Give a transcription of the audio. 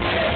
Yeah.